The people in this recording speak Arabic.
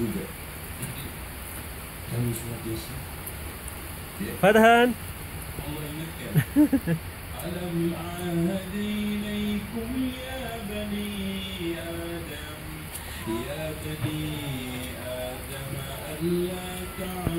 Google. Can you smoke ألم أعهد إليكم يا بني آدم يا بني آدم ألا تعبدوا